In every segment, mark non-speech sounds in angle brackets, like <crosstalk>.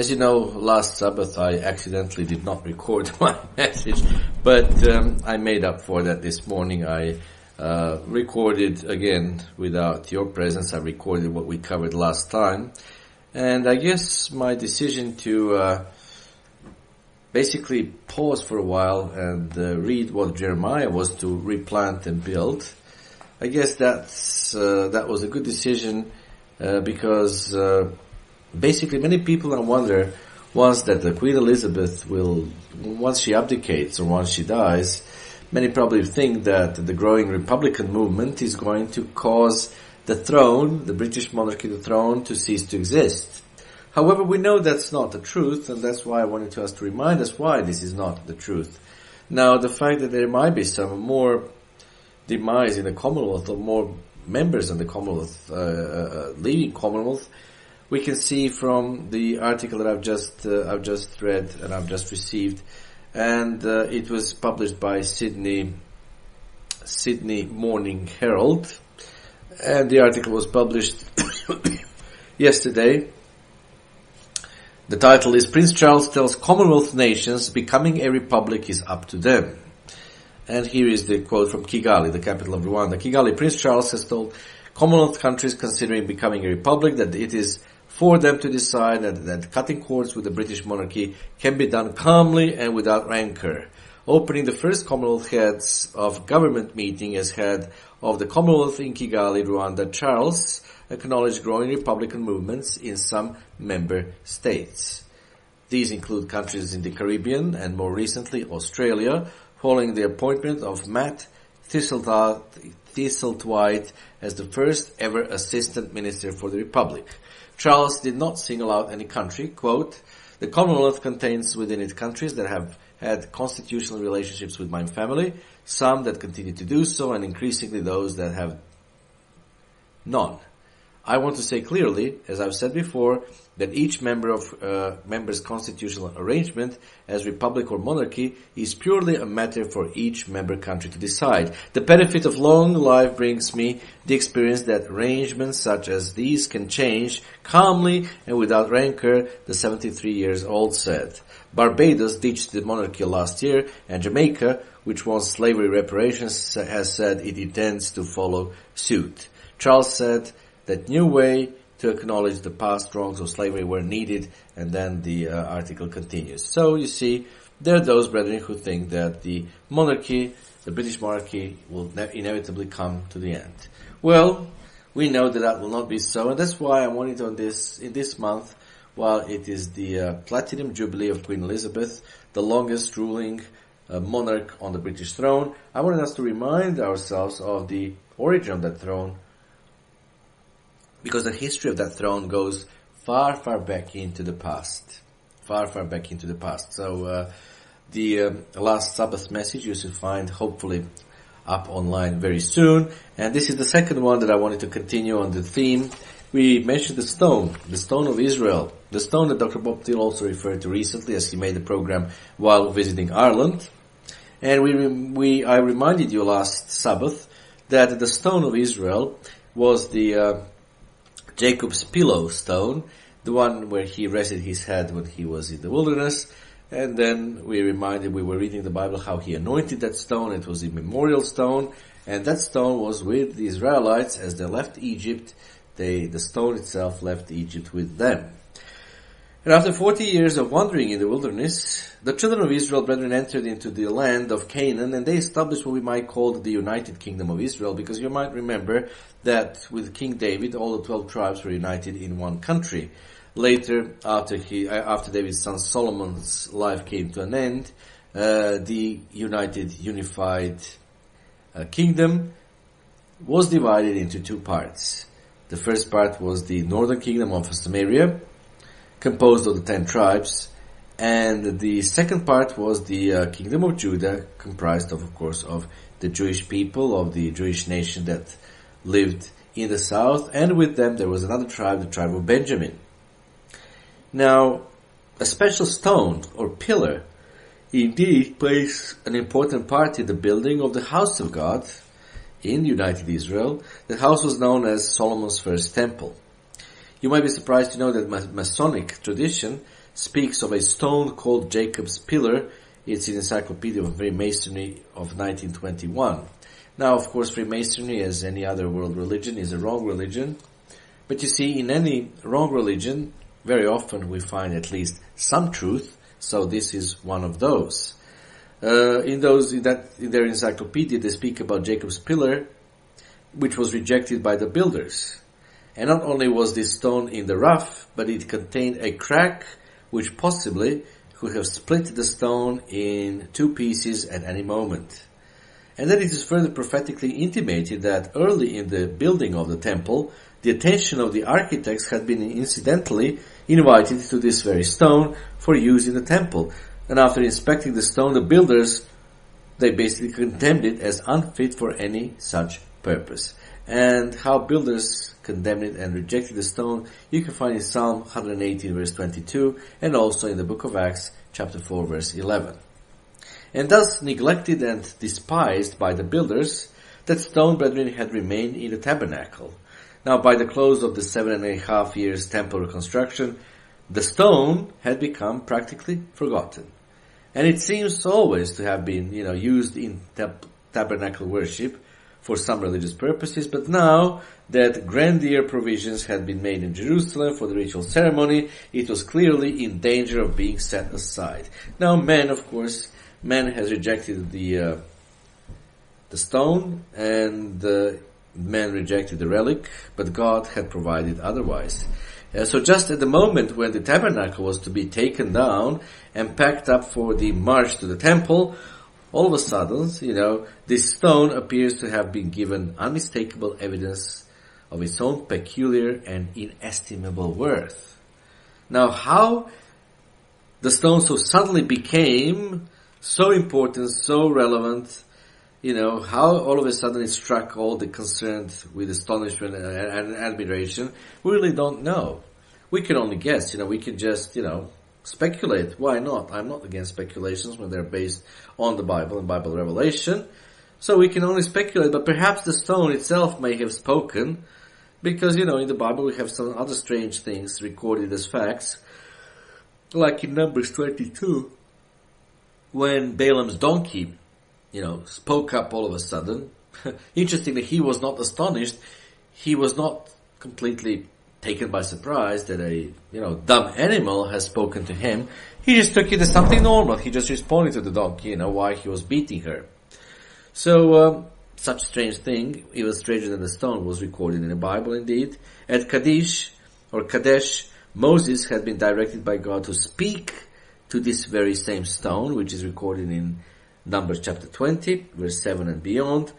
As you know, last Sabbath I accidentally did not record <laughs> my message, but um, I made up for that this morning. I uh, recorded again without your presence. I recorded what we covered last time, and I guess my decision to uh, basically pause for a while and uh, read what Jeremiah was to replant and build. I guess that's uh, that was a good decision uh, because uh, basically many people now wonder once that the Queen Elizabeth will once she abdicates or once she dies, many probably think that the growing Republican movement is going to cause the throne, the British monarchy, the throne, to cease to exist. However, we know that's not the truth, and that's why I wanted to us to remind us why this is not the truth. Now, the fact that there might be some more demise in the Commonwealth or more members in the Commonwealth, uh, uh, leaving Commonwealth, we can see from the article that I've just uh, I've just read and I've just received, and uh, it was published by Sydney Sydney Morning Herald, and the article was published <coughs> yesterday. The title is Prince Charles tells Commonwealth nations becoming a republic is up to them. And here is the quote from Kigali, the capital of Rwanda. Kigali, Prince Charles has told Commonwealth countries considering becoming a republic that it is for them to decide that, that cutting cords with the British monarchy can be done calmly and without rancor. Opening the first Commonwealth heads of government meeting as head of the Commonwealth in Kigali, Rwanda, Charles acknowledged growing Republican movements in some member states. These include countries in the Caribbean and more recently Australia, following the appointment of Matt Thistlethwaite as the first ever Assistant Minister for the Republic. Charles did not single out any country, quote, the Commonwealth contains within it countries that have had constitutional relationships with my family, some that continue to do so, and increasingly those that have none. I want to say clearly, as I've said before, that each member of uh, member's constitutional arrangement, as republic or monarchy, is purely a matter for each member country to decide. The benefit of long life brings me the experience that arrangements such as these can change calmly and without rancor. The 73 years old said. Barbados ditched the monarchy last year, and Jamaica, which wants slavery reparations, has said it intends to follow suit. Charles said that new way to acknowledge the past wrongs of slavery were needed, and then the uh, article continues. So you see, there are those brethren who think that the monarchy, the British monarchy, will ne- inevitably come to the end. Well, we know that that will not be so, and that's why I wanted on this in this month, while it is the uh, platinum jubilee of Queen Elizabeth, the longest ruling uh, monarch on the British throne. I wanted us to remind ourselves of the origin of that throne because the history of that throne goes far, far back into the past. Far, far back into the past. So, uh, the uh, last Sabbath message you should find hopefully up online very soon. And this is the second one that I wanted to continue on the theme. We mentioned the stone, the stone of Israel, the stone that Dr. Bob Thiel also referred to recently as he made the program while visiting Ireland. And we, we, I reminded you last Sabbath that the stone of Israel was the uh, Jacob's pillow stone, the one where he rested his head when he was in the wilderness. And then we reminded, we were reading the Bible how he anointed that stone. It was a memorial stone. And that stone was with the Israelites as they left Egypt. They, the stone itself left Egypt with them. And after 40 years of wandering in the wilderness, the children of Israel, brethren, entered into the land of Canaan and they established what we might call the United Kingdom of Israel because you might remember that with King David, all the 12 tribes were united in one country. Later, after he, uh, after David's son Solomon's life came to an end, uh, the united, unified uh, kingdom was divided into two parts. The first part was the northern kingdom of Samaria, composed of the ten tribes, and the second part was the uh, kingdom of Judah, comprised of, of course, of the Jewish people of the Jewish nation that lived in the south, and with them there was another tribe, the tribe of Benjamin. Now, a special stone or pillar indeed plays an important part in the building of the house of God in United Israel. The house was known as Solomon's first temple. You might be surprised to know that Masonic tradition speaks of a stone called Jacob's Pillar. It's in Encyclopedia of Freemasonry of 1921. Now, of course, Freemasonry, as any other world religion, is a wrong religion. But you see, in any wrong religion, very often we find at least some truth, so this is one of those. Uh, in those in that in their encyclopedia, they speak about Jacob's pillar, which was rejected by the builders. And not only was this stone in the rough, but it contained a crack which possibly could have split the stone in two pieces at any moment. And then it is further prophetically intimated that early in the building of the temple, the attention of the architects had been incidentally invited to this very stone for use in the temple. And after inspecting the stone, the builders, they basically condemned it as unfit for any such purpose. And how builders condemned it and rejected the stone, you can find in Psalm 118 verse 22 and also in the book of Acts chapter 4 verse 11. And thus neglected and despised by the builders, that stone, brethren, had remained in the tabernacle. Now by the close of the seven and a half years temple reconstruction, the stone had become practically forgotten. And it seems always to have been, you know, used in tab- tabernacle worship for some religious purposes, but now that grandier provisions had been made in Jerusalem for the ritual ceremony, it was clearly in danger of being set aside. Now man, of course, man has rejected the, uh, the stone and uh, man rejected the relic, but God had provided otherwise. Uh, so just at the moment when the tabernacle was to be taken down and packed up for the march to the temple, all of a sudden, you know, this stone appears to have been given unmistakable evidence of its own peculiar and inestimable worth. Now how the stone so suddenly became so important, so relevant, you know, how all of a sudden it struck all the concerned with astonishment and, and admiration, we really don't know. We can only guess, you know, we can just, you know, speculate. Why not? I'm not against speculations when they're based on the Bible and Bible revelation. So we can only speculate, but perhaps the stone itself may have spoken, because, you know, in the Bible we have some other strange things recorded as facts, like in Numbers 22, when Balaam's donkey you know, spoke up all of a sudden. <laughs> Interestingly, he was not astonished. He was not completely taken by surprise that a, you know, dumb animal has spoken to him. He just took it as something normal. He just responded to the donkey, you know, why he was beating her. So, um, such strange thing, even stranger than the stone, was recorded in the Bible indeed. At Kadesh, or Kadesh, Moses had been directed by God to speak to this very same stone, which is recorded in Numbers chapter 20, verse 7 and beyond.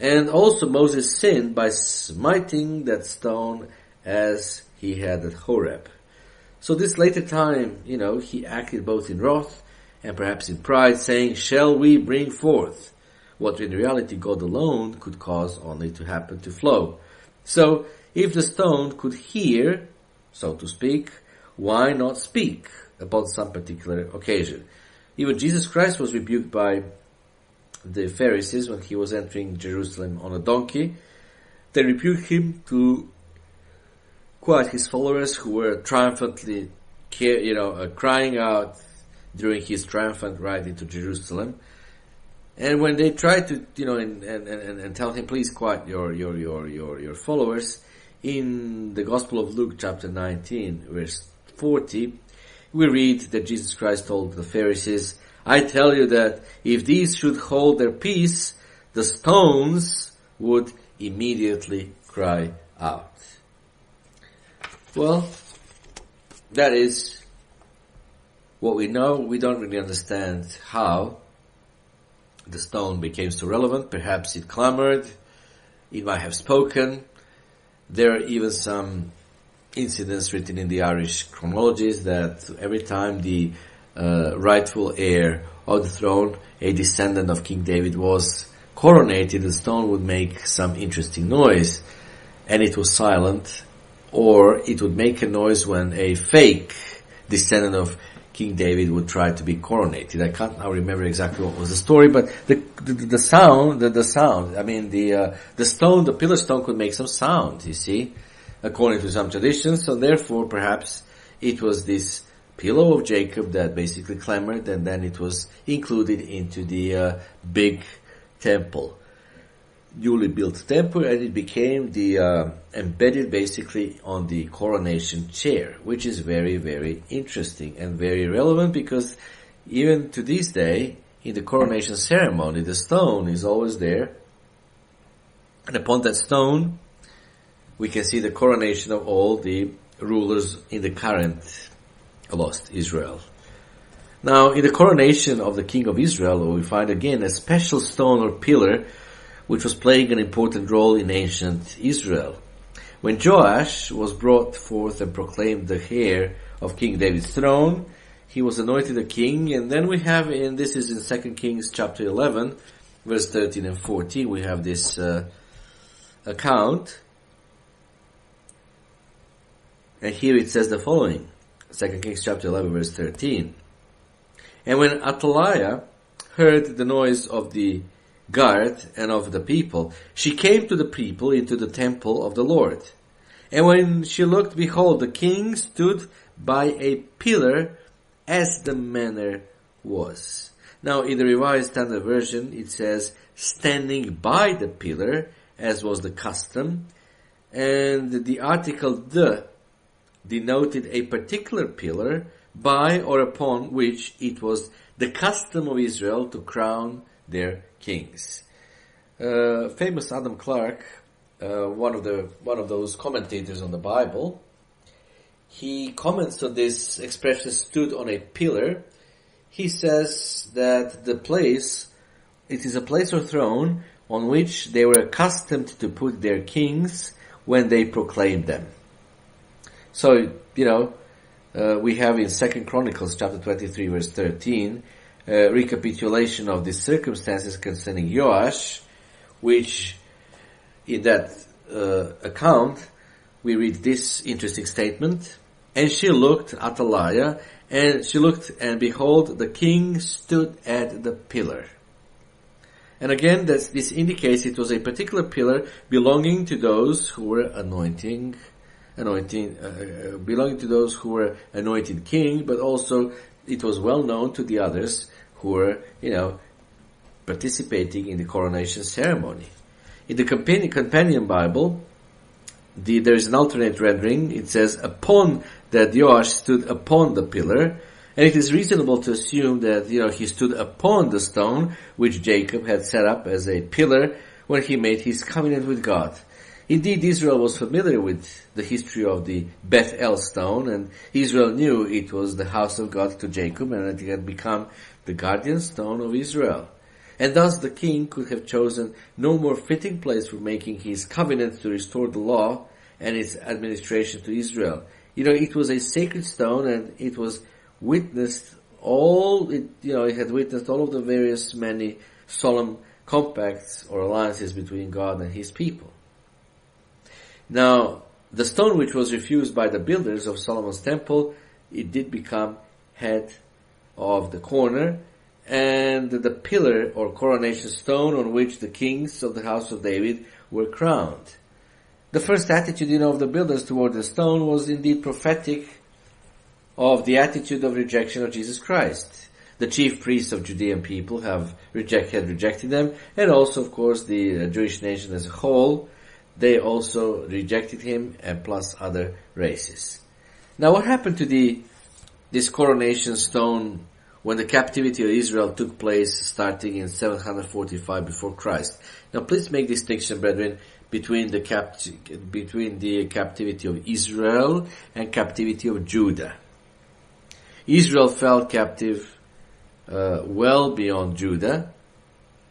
And also Moses sinned by smiting that stone as he had at Horeb. So this later time, you know, he acted both in wrath and perhaps in pride, saying, shall we bring forth what in reality God alone could cause only to happen to flow. So if the stone could hear, so to speak, why not speak upon some particular occasion? Even Jesus Christ was rebuked by the Pharisees when he was entering Jerusalem on a donkey. They rebuked him to quiet his followers who were triumphantly, you know, uh, crying out during his triumphant ride into Jerusalem. And when they tried to, you know, and, and, and, and tell him, please quiet your, your, your, your, your followers, in the Gospel of Luke chapter 19 verse 40, we read that Jesus Christ told the Pharisees, I tell you that if these should hold their peace, the stones would immediately cry out. Well, that is what we know. We don't really understand how the stone became so relevant. Perhaps it clamored. It might have spoken. There are even some incidents written in the Irish chronologies that every time the uh, rightful heir of the throne, a descendant of King David was coronated, the stone would make some interesting noise and it was silent or it would make a noise when a fake descendant of King David would try to be coronated. I can't now remember exactly what was the story, but the the, the sound, the, the sound. I mean, the uh, the stone, the pillar stone could make some sound. You see, according to some traditions. So therefore, perhaps it was this pillow of Jacob that basically clambered and then it was included into the uh, big temple. Newly built temple and it became the uh, embedded basically on the coronation chair, which is very, very interesting and very relevant because even to this day, in the coronation ceremony, the stone is always there. And upon that stone, we can see the coronation of all the rulers in the current lost Israel. Now, in the coronation of the king of Israel, we find again a special stone or pillar which was playing an important role in ancient Israel. When Joash was brought forth and proclaimed the heir of King David's throne, he was anointed a king, and then we have in, this is in 2 Kings chapter 11, verse 13 and 14, we have this uh, account. And here it says the following. 2 Kings chapter 11 verse 13. And when Athaliah heard the noise of the guard and of the people, she came to the people into the temple of the Lord. And when she looked, behold, the king stood by a pillar as the manner was. Now in the Revised Standard Version it says, standing by the pillar, as was the custom, and the article the denoted a particular pillar by or upon which it was the custom of Israel to crown their kings. Uh, famous Adam Clarke, uh, one of the one of those commentators on the Bible, he comments on this expression "stood on a pillar." He says that the place it is a place or throne on which they were accustomed to put their kings when they proclaimed them. So, you know, uh, we have in Second Chronicles chapter 23 verse 13, uh, recapitulation of the circumstances concerning Joash, which in that uh, account, we read this interesting statement, and she looked at Athaliah, and she looked, and behold, the king stood at the pillar. And again, this indicates it was a particular pillar belonging to those who were anointing anointing, uh, uh, belonging to those who were anointed king, but also it was well known to the others who were, you know, participating in the coronation ceremony. In the companion, companion Bible, the, there is an alternate rendering. It says, upon that Joash stood upon the pillar, and it is reasonable to assume that, you know, he stood upon the stone which Jacob had set up as a pillar when he made his covenant with God. Indeed, Israel was familiar with the history of the Beth El stone, and Israel knew it was the house of God to Jacob, and it had become the guardian stone of Israel. And thus the king could have chosen no more fitting place for making his covenant to restore the law and its administration to Israel. You know, it was a sacred stone, and it was witnessed all, it, you know, it had witnessed all of the various many solemn compacts or alliances between God and his people. Now, the stone which was refused by the builders of Solomon's temple, it did become head of the corner, and the pillar or coronation stone on which the kings of the house of David were crowned. The first attitude, you know, of the builders toward the stone was indeed prophetic of the attitude of rejection of Jesus Christ. The chief priests of Judean people have reject, had rejected them, and also, of course, the uh, Jewish nation as a whole they also rejected him and plus other races. Now what happened to the, this coronation stone when the captivity of Israel took place starting in 745 before Christ? Now please make distinction, brethren, between the capt- between the captivity of Israel and captivity of Judah. Israel fell captive uh, well beyond Judah,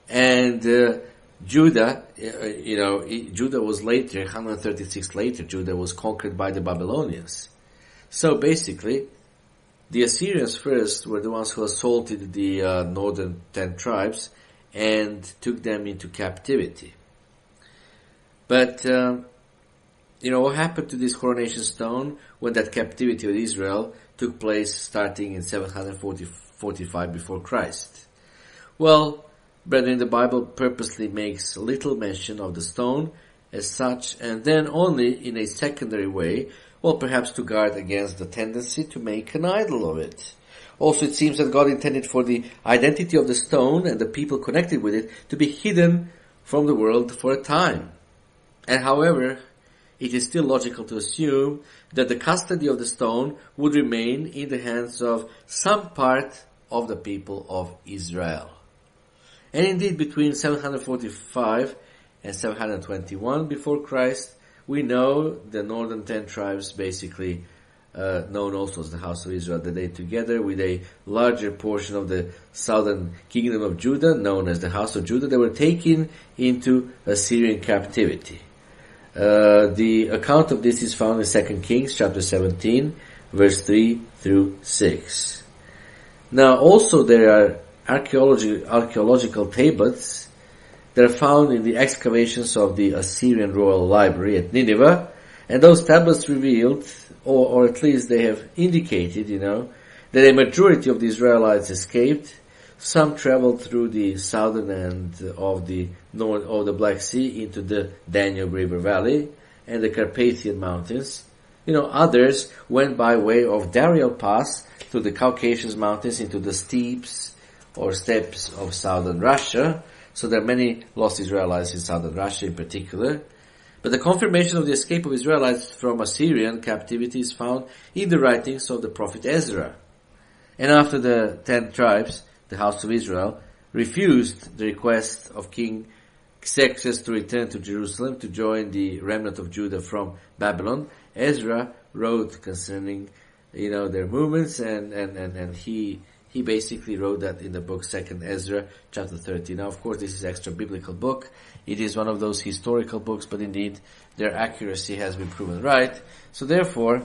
and uh, Judah, uh, you know, Judah was later, 136 later, Judah was conquered by the Babylonians. So basically, the Assyrians first were the ones who assaulted the uh, northern ten tribes and took them into captivity. But, uh, you know, what happened to this coronation stone when that captivity of Israel took place starting in 745 before Christ? Well, Brethren, the Bible purposely makes little mention of the stone as such, and then only in a secondary way Well, perhaps to guard against the tendency to make an idol of it. Also, it seems that God intended for the identity of the stone and the people connected with it to be hidden from the world for a time. And however, it is still logical to assume that the custody of the stone would remain in the hands of some part of the people of Israel. And indeed, between 745 and 721 before Christ, we know the northern ten tribes basically uh, known also as the house of Israel, that they together with a larger portion of the southern kingdom of Judah, known as the house of Judah, they were taken into Assyrian captivity. Uh, the account of this is found in 2 Kings chapter 17, verse 3 through 6. Now also there are archaeology, archaeological tablets that are found in the excavations of the Assyrian Royal Library at Nineveh, and those tablets revealed, or, or at least they have indicated, you know, that a majority of the Israelites escaped. Some traveled through the southern end of the north of the Black Sea into the Danube River Valley and the Carpathian Mountains. You know, others went by way of Dariel Pass through the Caucasus Mountains into the steeps or steppes of southern Russia. So there are many lost Israelites in southern Russia in particular. But the confirmation of the escape of Israelites from Assyrian captivity is found in the writings of the prophet Ezra. And after the ten tribes, the house of Israel, refused the request of King Xerxes to return to Jerusalem to join the remnant of Judah from Babylon, Ezra wrote concerning, you know, their movements and, and, and, and he he basically wrote that in the book Second Ezra, chapter 30. Now, of course, this is extra biblical book. It is one of those historical books, but indeed, their accuracy has been proven right. So therefore,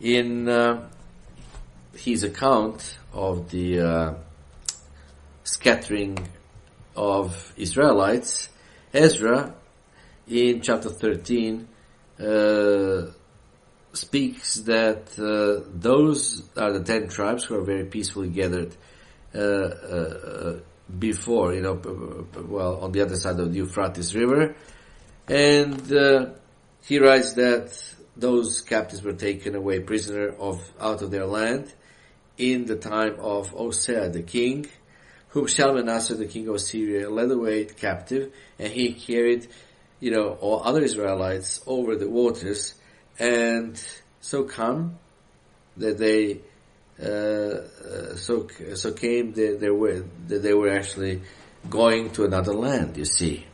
in uh, his account of the uh, scattering of Israelites, Ezra, in chapter 13, uh, speaks that uh, those are the ten tribes who are very peacefully gathered uh, uh, before, you know, well, on the other side of the Euphrates River. And uh, he writes that those captives were taken away prisoner of out of their land in the time of Osea the king, whom Shalmaneser the king of Assyria led away captive, and he carried, you know, all other Israelites over the waters and so come that they uh, uh, so so came that they were that they were actually going to another land. You see.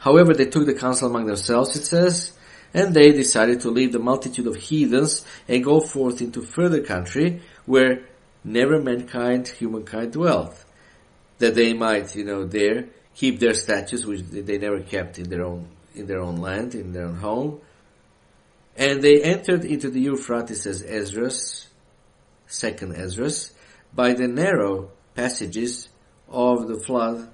However, they took the counsel among themselves. It says, and they decided to leave the multitude of heathens and go forth into further country where never mankind, humankind dwelt, that they might, you know, there keep their statues which they never kept in their own in their own land, in their own home, and they entered into the Euphrates as Esdras, second Esdras, by the narrow passages of the flood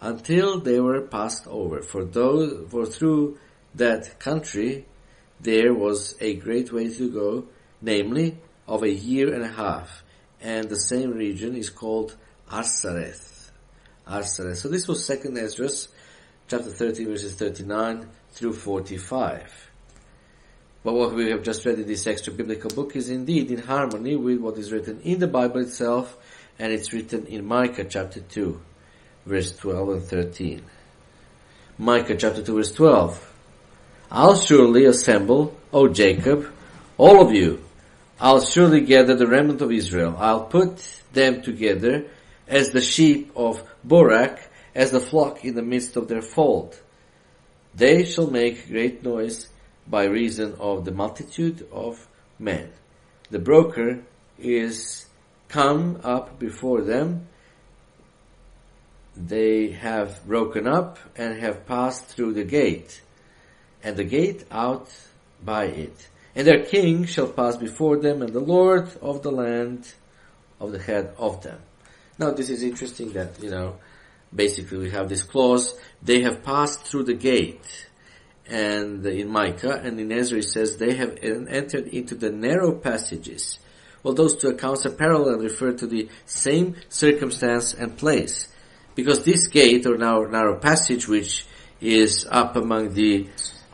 until they were passed over. For those, for through that country there was a great way to go, namely of a year and a half. And the same region is called Arsareth. Arsareth. So this was second Esdras, chapter 13 verses 39 through 45. But what we have just read in this extra biblical book is indeed in harmony with what is written in the Bible itself, and it's written in Micah chapter 2, verse 12 and 13. Micah chapter 2 verse 12. I'll surely assemble, O Jacob, all of you. I'll surely gather the remnant of Israel. I'll put them together as the sheep of Borak, as the flock in the midst of their fold. They shall make great noise by reason of the multitude of men. The broker is come up before them. They have broken up and have passed through the gate, and the gate out by it. And their king shall pass before them, and the Lord of the land of the head of them. Now this is interesting that, you know, basically we have this clause, they have passed through the gate and in Micah and in Ezra it says they have entered into the narrow passages. Well, those two accounts are parallel and refer to the same circumstance and place. Because this gate or narrow, narrow passage which is up among the,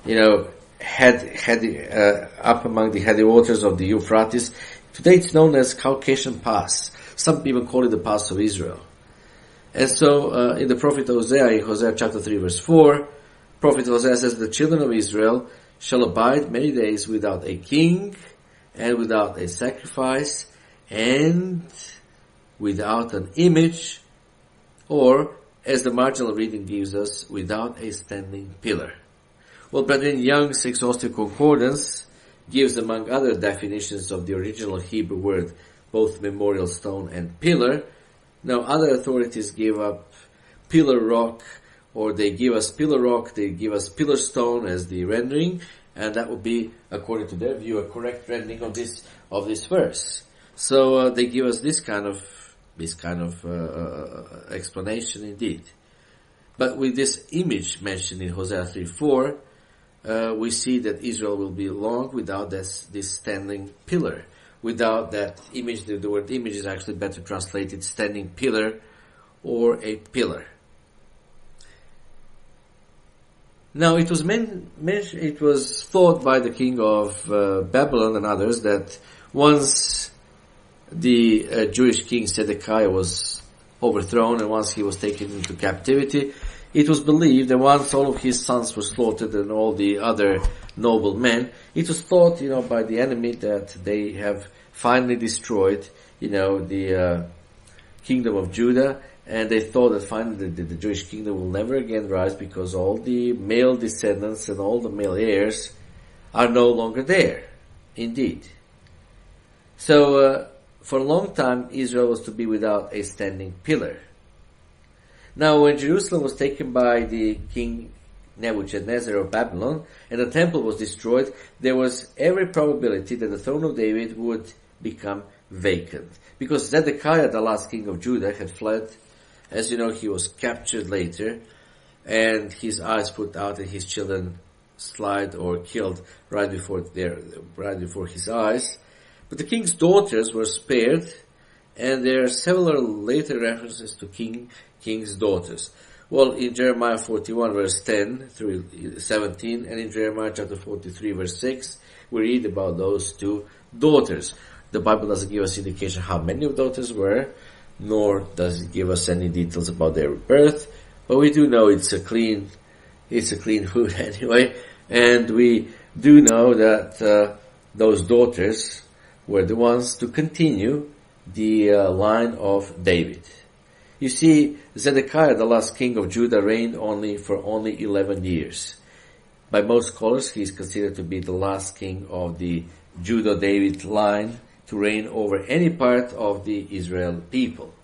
you know, head, head, uh, up among the heady waters of the Euphrates. Today it's known as Caucasian Pass. Some people call it the Pass of Israel. And so, uh, in the prophet Hosea, in Hosea chapter 3 verse 4, prophet says, the children of Israel shall abide many days without a king and without a sacrifice and without an image or, as the marginal reading gives us, without a standing pillar. Well, Brethren, Young's exhaustive concordance gives, among other definitions of the original Hebrew word, both memorial stone and pillar. Now, other authorities give up pillar rock, or they give us pillar rock, they give us pillar stone as the rendering, and that would be, according to their view, a correct rendering of this of this verse. So uh, they give us this kind of this kind of uh, uh, explanation indeed. But with this image mentioned in Hosea 3:4, uh, we see that Israel will be long without this this standing pillar, without that image. The, the word image is actually better translated standing pillar or a pillar. Now it was men, it was thought by the king of uh, Babylon and others that once the uh, Jewish king Zedekiah was overthrown and once he was taken into captivity, it was believed that once all of his sons were slaughtered and all the other noble men, it was thought, you know, by the enemy that they have finally destroyed, you know, the uh, kingdom of Judah and they thought that finally the, the, Jewish kingdom will never again rise because all the male descendants and all the male heirs are no longer there. Indeed. So, uh, for a long time, Israel was to be without a standing pillar. Now, when Jerusalem was taken by the king Nebuchadnezzar of Babylon and the temple was destroyed, there was every probability that the throne of David would become vacant. Because Zedekiah, the last king of Judah, had fled as you know, he was captured later, and his eyes put out, and his children slide or killed right before their, right before his eyes. But the king's daughters were spared, and there are several later references to king, king's daughters. Well, in Jeremiah 41 verse 10 through 17, and in Jeremiah chapter 43 verse 6, we read about those two daughters. The Bible doesn't give us indication how many daughters were, nor does it give us any details about their birth, but we do know it's a clean, it's a clean <laughs> food anyway, and we do know that uh, those daughters were the ones to continue the uh, line of David. You see, Zedekiah, the last king of Judah, reigned only for only 11 years. By most scholars, he is considered to be the last king of the Judah-David line, to reign over any part of the Israel people.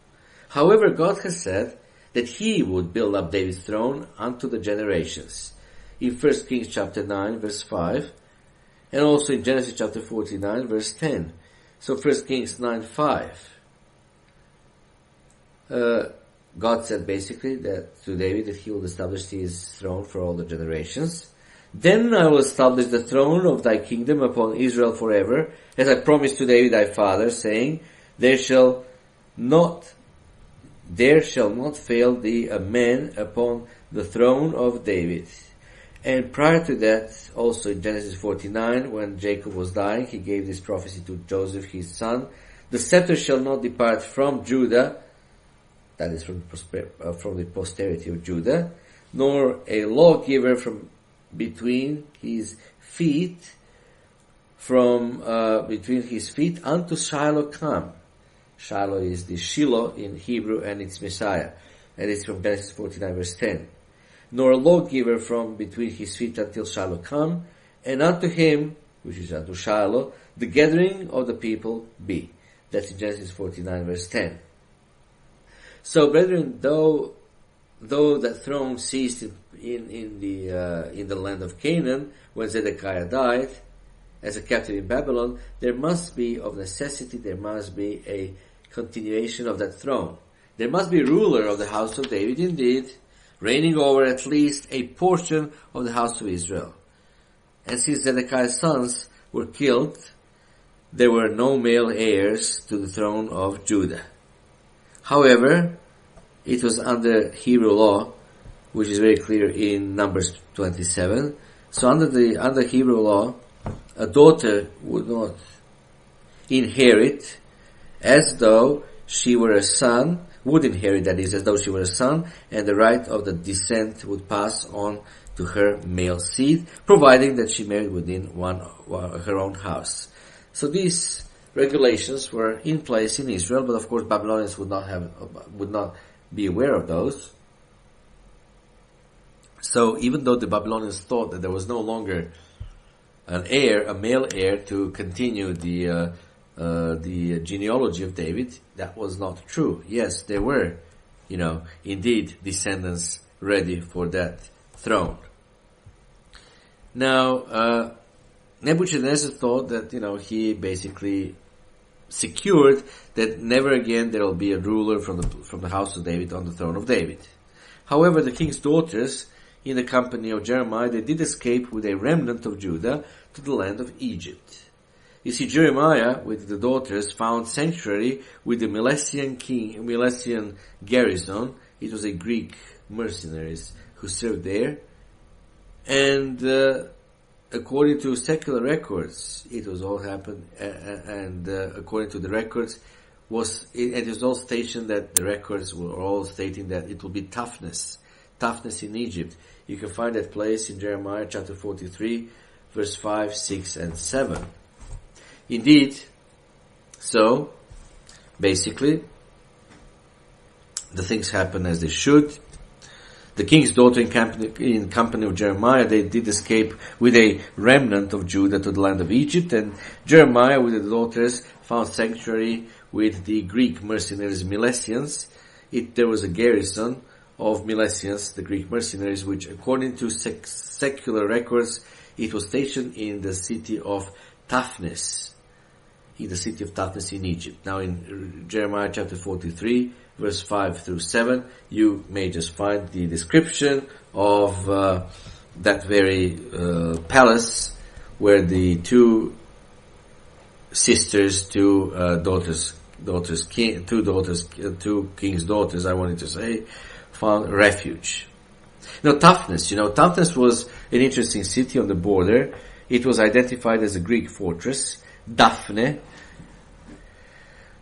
However, God has said that He would build up David's throne unto the generations. In 1 Kings chapter 9 verse 5, and also in Genesis chapter 49 verse 10. So 1 Kings 9 5. Uh, God said basically that to David that he will establish his throne for all the generations. Then I will establish the throne of thy kingdom upon Israel forever, as I promised to David thy father, saying, There shall not, there shall not fail thee a man upon the throne of David. And prior to that, also in Genesis 49, when Jacob was dying, he gave this prophecy to Joseph his son, the scepter shall not depart from Judah, that is from, uh, from the posterity of Judah, nor a lawgiver from between his feet from uh, between his feet unto Shiloh come. Shiloh is the Shiloh in Hebrew and it's Messiah. And it's from Genesis 49 verse 10. Nor a lawgiver from between his feet until Shiloh come, and unto him, which is unto Shiloh, the gathering of the people be. That's in Genesis 49 verse 10. So brethren, though, though that throne ceased in in in the uh, in the land of Canaan when Zedekiah died as a captive in Babylon, there must be of necessity there must be a continuation of that throne. There must be ruler of the house of David, indeed, reigning over at least a portion of the house of Israel. And since Zedekiah's sons were killed, there were no male heirs to the throne of Judah. However, it was under Hebrew law which is very clear in Numbers 27. So under the under Hebrew law, a daughter would not inherit as though she were a son, would inherit that is as though she were a son, and the right of the descent would pass on to her male seed, providing that she married within one her own house. So these regulations were in place in Israel, but of course Babylonians would not have would not be aware of those. So even though the Babylonians thought that there was no longer an heir, a male heir, to continue the uh, uh, the genealogy of David, that was not true. Yes, there were, you know, indeed descendants ready for that throne. Now, uh, Nebuchadnezzar thought that, you know, he basically secured that never again there will be a ruler from the, from the house of David on the throne of David. However, the king's daughters, in the company of Jeremiah, they did escape with a remnant of Judah to the land of Egypt. You see, Jeremiah, with the daughters, found sanctuary with the Milesian king, Milesian garrison. It was a Greek mercenaries who served there. And, uh, according to secular records, it was all happened, uh, and uh, according to the records, was it, it was all stationed that the records were all stating that it will be Taphnis, Taphnis in Egypt. You can find that place in Jeremiah chapter 43, verse 5, 6, and 7. Indeed, so basically, the things happen as they should. The king's daughter in company, in company of Jeremiah, they did escape with a remnant of Judah to the land of Egypt, and Jeremiah with the daughters found sanctuary with the Greek mercenaries Milesians. It, there was a garrison of Milesians, the Greek mercenaries, which according to sec- secular records, it was stationed in the city of Taphnis in the city of Taphnis in Egypt. Now in Jeremiah chapter 43 verse 5 through 7 you may just find the description of uh, that very uh, palace where the two sisters, two uh, daughters, daughters, king, two daughters, two king's daughters, I wanted to say, found refuge. Now, Taphnis, you know, Taphnis was an interesting city on the border. It was identified as a Greek fortress. Daphne.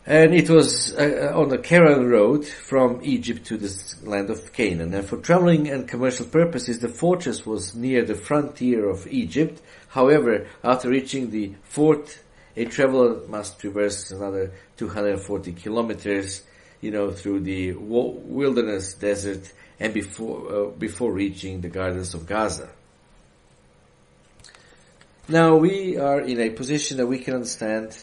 And it was uh, on the Keren road from Egypt to the land of Canaan. And for traveling and commercial purposes, the fortress was near the frontier of Egypt. However, after reaching the fort, a traveler must traverse another 240 kilometers, you know, through the wilderness desert and before, uh, before reaching the gardens of Gaza. Now we are in a position that we can understand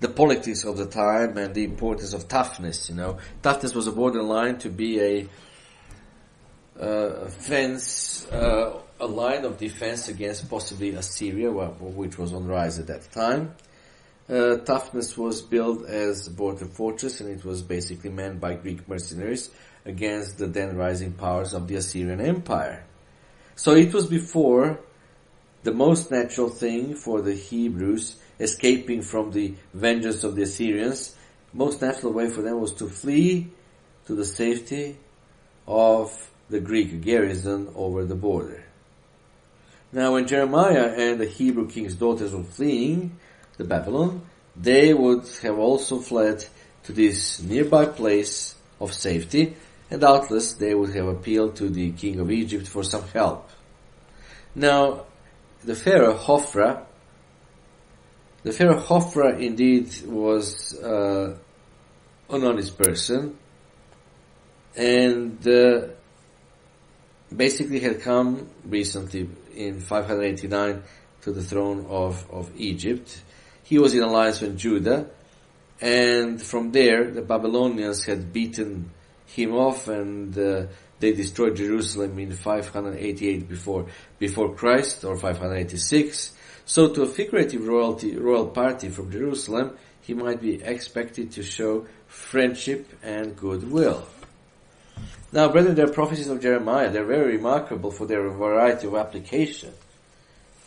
the politics of the time and the importance of Taphnis. You know, Taphnis was a borderline to be a uh, fence, uh, a line of defense against possibly Assyria, which was on rise at that time. Uh, Taphnis was built as a border fortress, and it was basically manned by Greek mercenaries against the then rising powers of the Assyrian Empire. So it was before the most natural thing for the Hebrews escaping from the vengeance of the Assyrians, most natural way for them was to flee to the safety of the Greek garrison over the border. Now when Jeremiah and the Hebrew king's daughters were fleeing the Babylon, they would have also fled to this nearby place of safety, and doubtless they would have appealed to the king of Egypt for some help. Now, the Pharaoh Hophra, the Pharaoh Hophra indeed was uh, an honest person and uh, basically had come recently in 589 to the throne of, of Egypt. He was in alliance with Judah and from there the Babylonians had beaten him off and uh, they destroyed Jerusalem in 588 before, before Christ or 586. So to a figurative royalty, royal party from Jerusalem, he might be expected to show friendship and goodwill. Now, brethren, are prophecies of Jeremiah. They're very remarkable for their variety of application.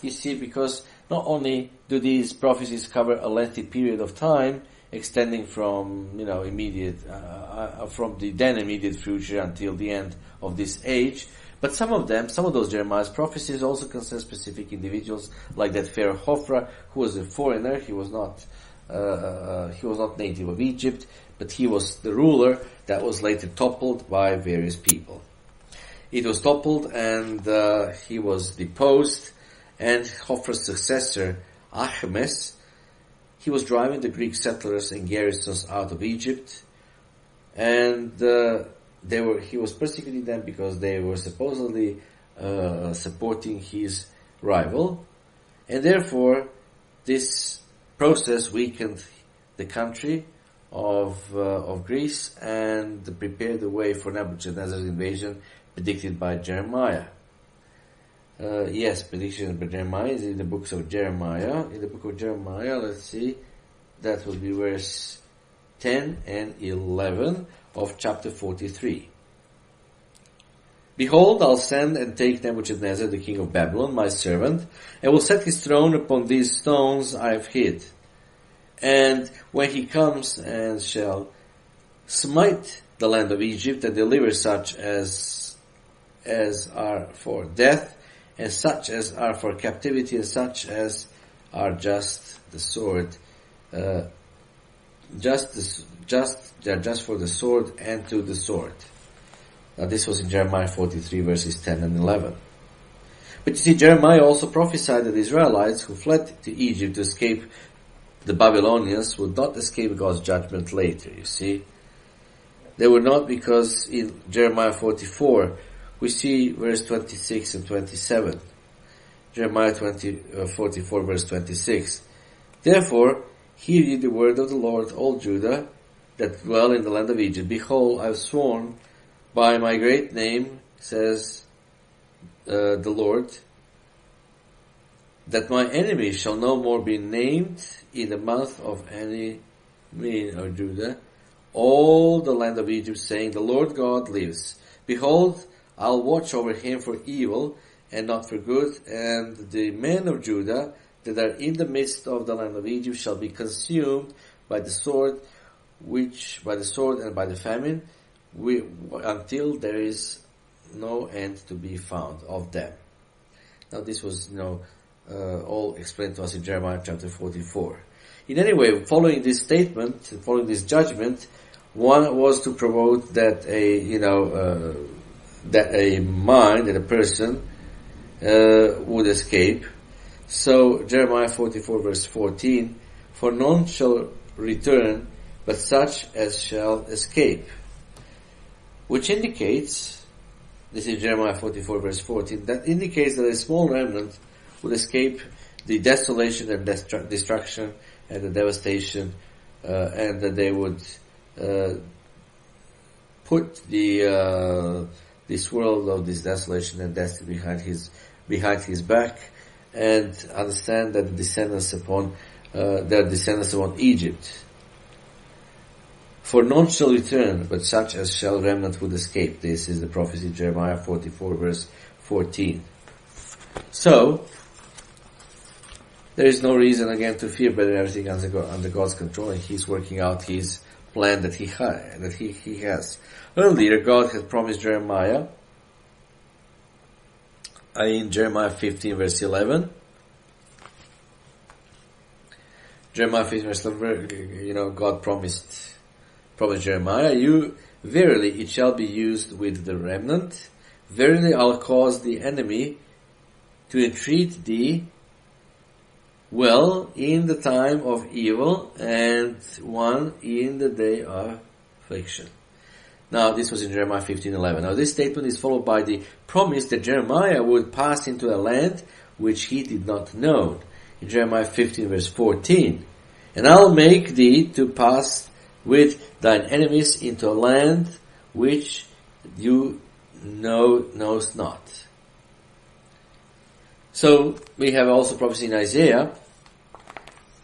You see, because not only do these prophecies cover a lengthy period of time, extending from you know immediate uh, uh, from the then immediate future until the end of this age. But some of them, some of those Jeremiah's prophecies also concern specific individuals, like that Pharaoh Hophra, who was a foreigner. He was not, uh, uh, he was not native of Egypt, but he was the ruler that was later toppled by various people. It was toppled and uh, he was deposed, and Hophra's successor, Ahmes, he was driving the Greek settlers and garrisons out of Egypt, and uh, they were he was persecuting them because they were supposedly uh, supporting his rival, and therefore this process weakened the country of uh, of Greece and prepared the way for Nebuchadnezzar's invasion predicted by Jeremiah. Uh, yes, prediction by Jeremiah is in the books of Jeremiah. In the book of Jeremiah, let's see, that will be verse 10 and 11 of chapter 43. Behold, I'll send and take them which is Nebuchadnezzar, the king of Babylon, my servant, and will set his throne upon these stones I have hid. And when he comes and shall smite the land of Egypt and deliver such as, as are for death, and such as are for captivity, and such as are just the sword, uh, just just they're just for the sword and to the sword. Now this was in Jeremiah 43 verses 10 and 11. But you see, Jeremiah also prophesied that the Israelites who fled to Egypt to escape the Babylonians would not escape God's judgment later, you see. They would not because in Jeremiah 44 we see verse 26 and 27. Jeremiah 20, uh, 44 verse 26. Therefore, hear ye the word of the Lord, all Judah, that dwell in the land of Egypt. Behold, I have sworn by my great name, says uh, the Lord, that my enemies shall no more be named in the mouth of any man or Judah, all the land of Egypt, saying, The Lord God lives. Behold, I'll watch over him for evil and not for good, and the men of Judah that are in the midst of the land of Egypt shall be consumed by the sword, which by the sword and by the famine, we, until there is no end to be found of them. Now this was, you know, uh, all explained to us in Jeremiah chapter 44. In any way, following this statement, following this judgment, one was to promote that a, you know, uh, that a mind and a person uh, would escape. So Jeremiah 44 verse 14, for none shall return but such as shall escape. Which indicates, this is Jeremiah 44 verse 14, that indicates that a small remnant would escape the desolation and destru- destruction and the devastation, uh, and that they would uh, put the uh, this world of this desolation and death behind his behind his back, and understand that the descendants upon uh, their descendants upon Egypt for none shall return, but such as shall remnant would escape. This is the prophecy Jeremiah 44 verse 14. So, there is no reason again to fear, but everything under, under God's control, and He's working out His plan that He ha- that He He has. Earlier, God had promised Jeremiah in Jeremiah 15 verse 11. Jeremiah 15 verse 11, you know, God promised Prophet Jeremiah, you, verily it shall be used with the remnant. Verily I'll cause the enemy to entreat thee well in the time of evil and one in the day of affliction. Now this was in Jeremiah 15:11. Now this statement is followed by the promise that Jeremiah would pass into a land which he did not know. In Jeremiah 15 verse 14. And I'll make thee to pass with thine enemies into a land which you know knows not. So we have also prophecy in Isaiah,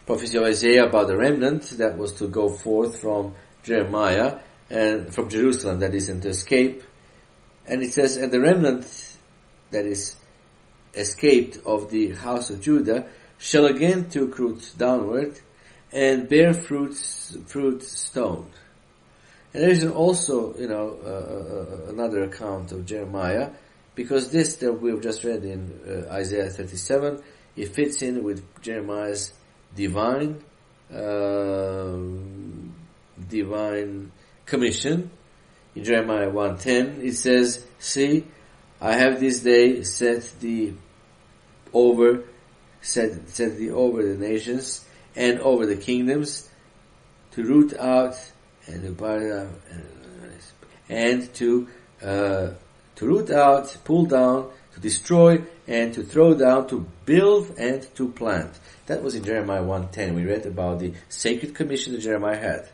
prophecy of Isaiah about the remnant that was to go forth from Jeremiah and from Jerusalem, that is, and to escape. And it says, and the remnant that is escaped of the house of Judah shall again take root downward and bear fruits, fruit stoned. And there is also, you know, uh, uh, uh, another account of Jeremiah because this that we've just read in uh, Isaiah 37, it fits in with Jeremiah's divine, uh, divine commission. In Jeremiah 1.10, it says, See, I have this day set the over, set, set thee over the nations and over the kingdoms to root out and to and to uh, to root out, pull down, to destroy, and to throw down, to build and to plant. That was in Jeremiah 1.10. We read about the sacred commission that Jeremiah had.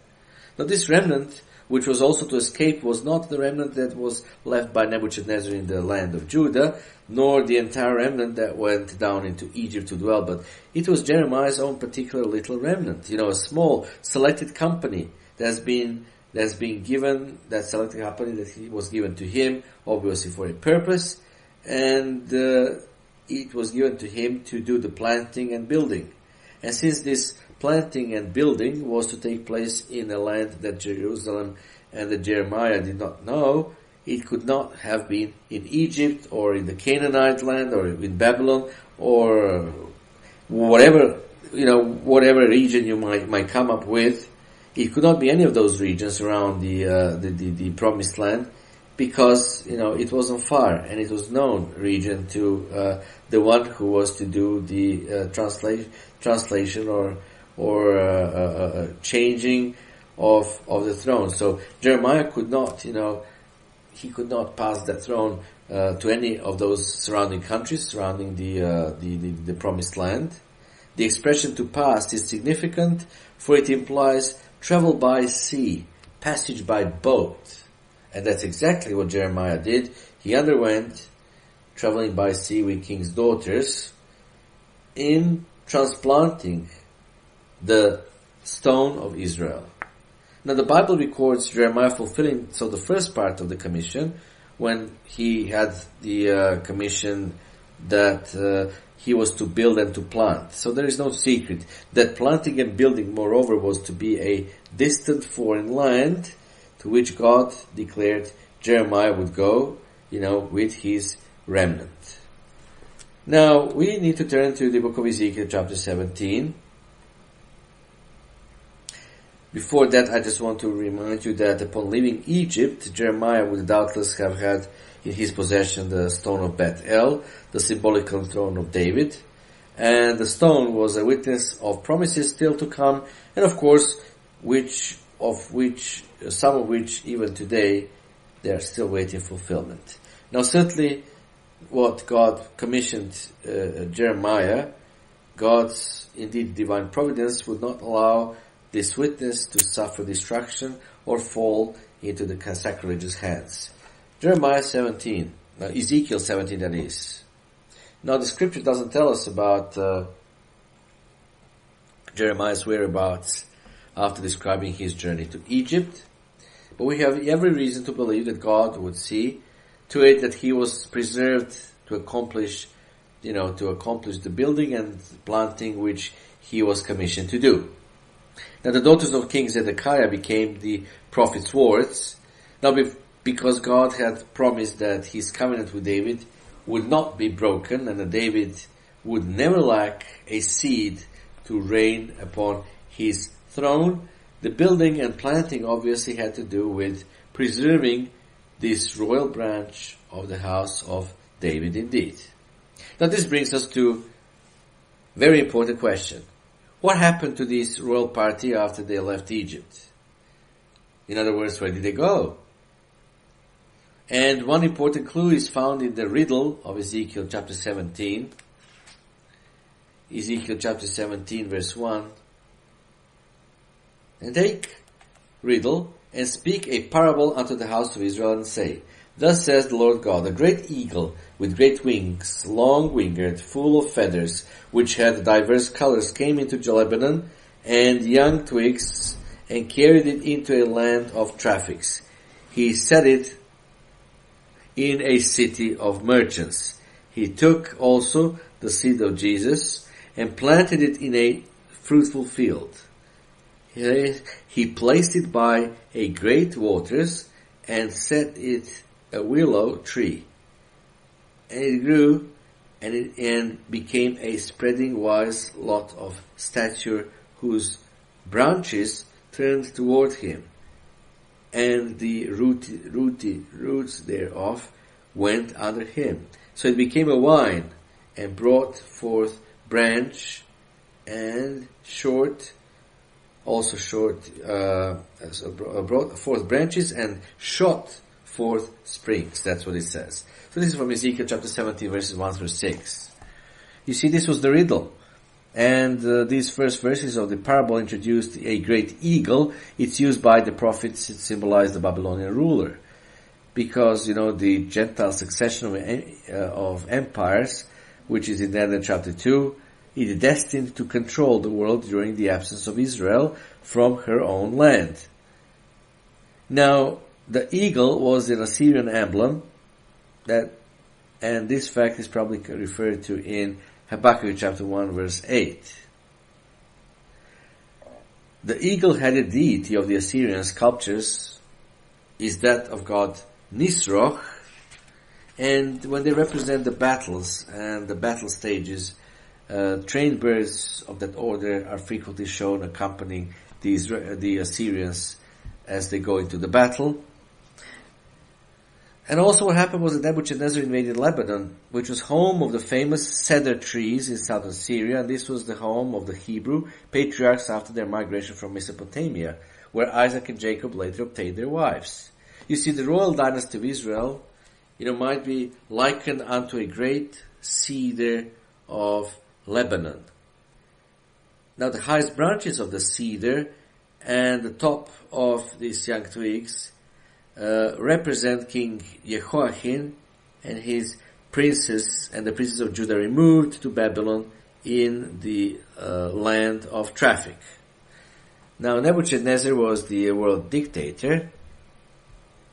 Now this remnant, which was also to escape, was not the remnant that was left by Nebuchadnezzar in the land of Judah, nor the entire remnant that went down into Egypt to dwell, but it was Jeremiah's own particular little remnant, you know, a small, selected company that's been that's been given, that selected company that he was given to him, obviously for a purpose, and uh, it was given to him to do the planting and building. And since this planting and building was to take place in a land that Jerusalem and that Jeremiah did not know, it could not have been in Egypt or in the Canaanite land or in Babylon or whatever, you know, whatever region you might, might come up with. It could not be any of those regions around the, uh, the, the, the promised land because you know it was on fire and it was known region to uh, the one who was to do the uh, translation translation or or uh, uh, uh, changing of of the throne. So Jeremiah could not, you know, he could not pass that throne to any of those surrounding countries surrounding the, the, the the promised land. The expression to pass is significant, for it implies travel by sea, passage by boat and that's exactly what Jeremiah did. He underwent traveling by sea with king's daughters in transplanting the stone of Israel. Now the Bible records Jeremiah fulfilling so the first part of the commission when he had the uh, commission that uh, he was to build and to plant. So there is no secret that planting and building moreover was to be a distant foreign land to which God declared Jeremiah would go, you know, with his remnant. Now, we need to turn to the book of Ezekiel chapter 17. Before that, I just want to remind you that upon leaving Egypt, Jeremiah would doubtless have had in his possession the stone of Bethel, the symbolical throne of David, and the stone was a witness of promises still to come, and of course, which of which some of which even today they are still waiting fulfillment. Now certainly what God commissioned uh, Jeremiah, God's indeed divine providence would not allow this witness to suffer destruction or fall into the sacrilegious hands. Jeremiah 17, now Ezekiel 17 that is. Now the scripture doesn't tell us about uh, Jeremiah's whereabouts after describing his journey to Egypt. But we have every reason to believe that God would see to it that he was preserved to accomplish, you know, to accomplish the building and planting which he was commissioned to do. Now the daughters of King Zedekiah became the prophet's wards. Now because God had promised that his covenant with David would not be broken and that David would never lack a seed to reign upon his throne, the building and planting obviously had to do with preserving this royal branch of the house of David indeed. Now this brings us to very important question. What happened to this royal party after they left Egypt? In other words, where did they go? And one important clue is found in the riddle of Ezekiel chapter 17. Ezekiel chapter 17 verse 1 and take riddle and speak a parable unto the house of Israel and say, Thus says the Lord God, a great eagle with great wings, long winged, full of feathers, which had diverse colors, came into Lebanon and young twigs and carried it into a land of traffics. He set it in a city of merchants. He took also the seed of Jesus and planted it in a fruitful field he placed it by a great waters and set it a willow tree. and it grew, and it and became a spreading wise lot of stature, whose branches turned toward him, and the rooty, roots thereof went under him. So it became a vine, and brought forth branch and short, also short, uh, brought forth branches and shot forth springs. That's what it says. So this is from Ezekiel chapter 17 verses 1 through 6. You see, this was the riddle. And uh, these first verses of the parable introduced a great eagle. It's used by the prophets to symbolize the Babylonian ruler. Because, you know, the Gentile succession of, uh, of empires, which is in Daniel chapter 2, is destined to control the world during the absence of Israel from her own land. Now, the eagle was an Assyrian emblem that, and this fact is probably referred to in Habakkuk chapter 1 verse 8. The eagle-headed deity of the Assyrian sculptures is that of god Nisroch, and when they represent the battles and the battle stages, uh, trained birds of that order are frequently shown accompanying these, the Assyrians as they go into the battle. And also what happened was that Nebuchadnezzar invaded Lebanon, which was home of the famous cedar trees in southern Syria, and this was the home of the Hebrew patriarchs after their migration from Mesopotamia, where Isaac and Jacob later obtained their wives. You see, the royal dynasty of Israel, you know, might be likened unto a great cedar of Lebanon. Now the highest branches of the cedar and the top of these young twigs uh, represent King Jehoiachin and his princes and the princes of Judah removed to Babylon in the uh, land of traffic. Now Nebuchadnezzar was the world dictator,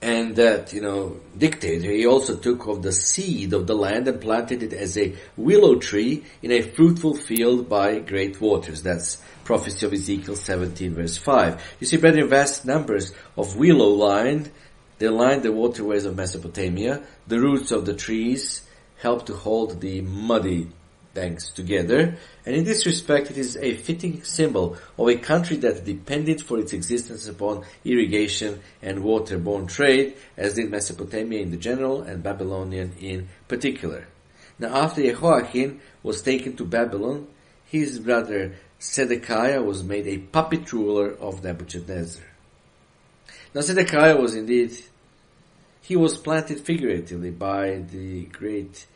and that, you know, dictator, he also took of the seed of the land and planted it as a willow tree in a fruitful field by great waters. That's prophecy of Ezekiel 17 verse 5. You see, brethren, vast numbers of willow lined they lined the waterways of Mesopotamia. The roots of the trees help to hold the muddy banks together. And in this respect, it is a fitting symbol of a country that depended for its existence upon irrigation and waterborne trade, as did Mesopotamia in the general and Babylonian in particular. Now after Jehoiachin was taken to Babylon, his brother Zedekiah was made a puppet ruler of Nebuchadnezzar. Now Zedekiah was indeed, he was planted figuratively by the great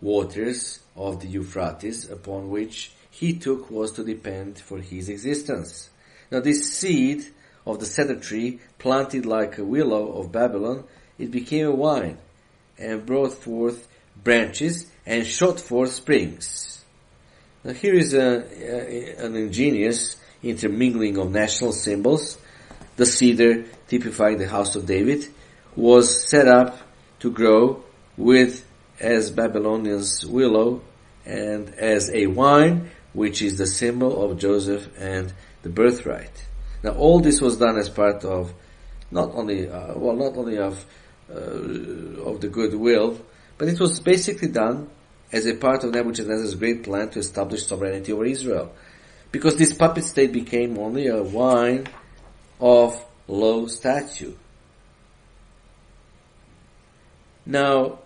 waters of the Euphrates upon which he took was to depend for his existence. Now this seed of the cedar tree, planted like a willow of Babylon, it became a vine and brought forth branches and shot forth springs. Now here is a, a, an ingenious intermingling of national symbols. The cedar typifying the house of David, was set up to grow with as Babylonians willow and as a wine, which is the symbol of Joseph and the birthright. Now all this was done as part of not only, uh, well, not only of, uh, of the goodwill, but it was basically done as a part of Nebuchadnezzar's great plan to establish sovereignty over Israel. Because this puppet state became only a wine of low statue. Now,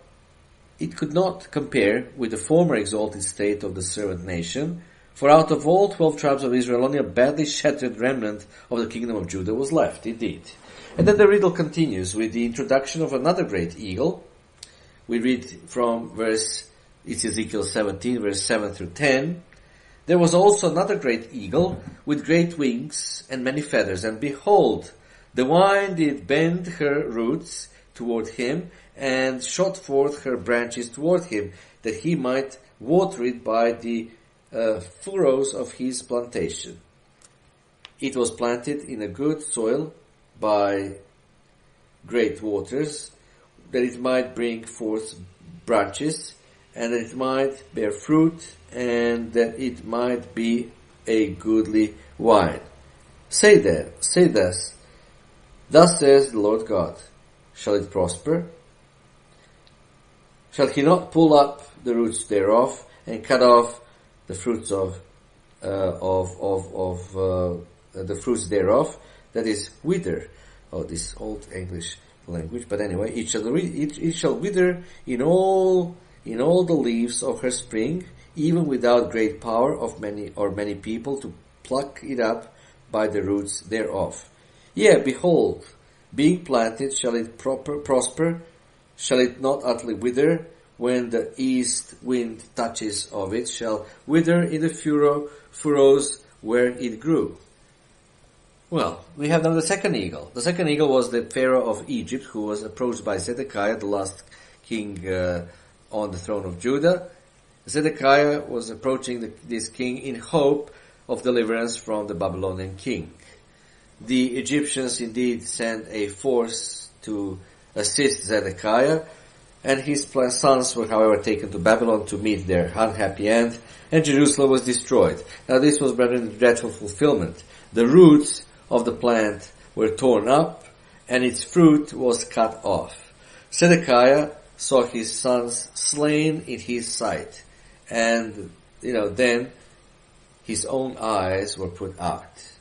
it could not compare with the former exalted state of the servant nation, for out of all twelve tribes of Israel, only a badly shattered remnant of the kingdom of Judah was left, indeed. And then the riddle continues with the introduction of another great eagle. We read from verse, it's Ezekiel 17, verse 7 through 10. There was also another great eagle with great wings and many feathers, and behold, the vine did bend her roots toward him and shot forth her branches toward him, that he might water it by the uh, furrows of his plantation. It was planted in a good soil by great waters, that it might bring forth branches, and that it might bear fruit, and that it might be a goodly vine. Say that, say thus, Thus says the Lord God, shall it prosper? Shall he not pull up the roots thereof and cut off the fruits of uh, of of of uh, the fruits thereof? That is wither. Oh, this old English language. But anyway, it shall it, it shall wither in all in all the leaves of her spring, even without great power of many or many people to pluck it up by the roots thereof. Yea, behold, being planted shall it proper, prosper, shall it not utterly wither, when the east wind touches of it, shall wither in the furrow, furrows where it grew. Well, we have now the second eagle. The second eagle was the Pharaoh of Egypt, who was approached by Zedekiah, the last king uh, on the throne of Judah. Zedekiah was approaching the, this king in hope of deliverance from the Babylonian king. The Egyptians indeed sent a force to assist Zedekiah, and his sons were however taken to Babylon to meet their unhappy end, and Jerusalem was destroyed. Now this was rather a dreadful fulfillment. The roots of the plant were torn up, and its fruit was cut off. Zedekiah saw his sons slain in his sight, and, you know, then his own eyes were put out.